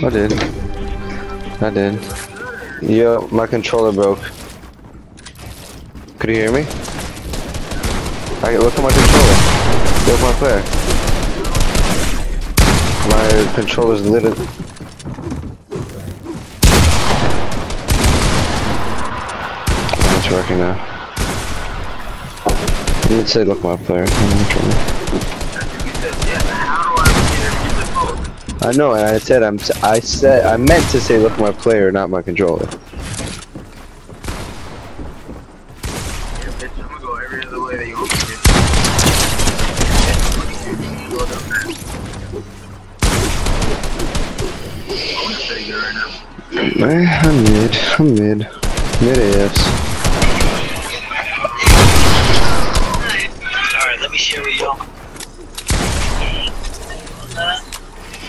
I did. I did. Yo, my controller broke. Could you hear me? I look at my controller. Look my player. My controller's literally. It's working now. Did say look my player. On my controller. You said, yeah, how do I get the phone? I know, and I said I'm. I said I meant to say look at my player, not my controller. Yeah, bitch, I'm gonna go every other way that you want. Go. I'm gonna say you right. I'm mid. I'm mid. Mid AFs. Alright, let me share with y'all.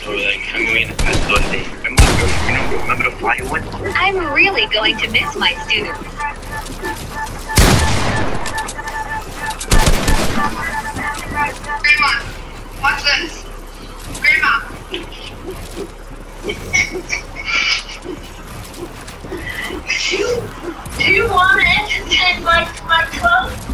Like, I'm going to pass the. I'm not going to, you know, remember the fly one? I'm really going to miss my students. Grandma, watch this. Grandma. do you, do you want to entertain my, my clothes?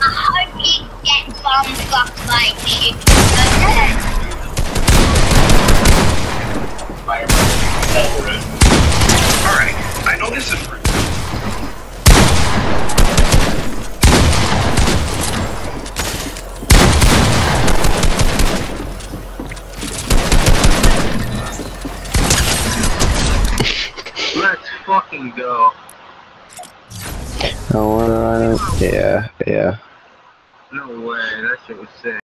I hope you get bomb fucked by chicken. Alright, fucking go. I wanna. Yeah, yeah. No way, that shit was sick.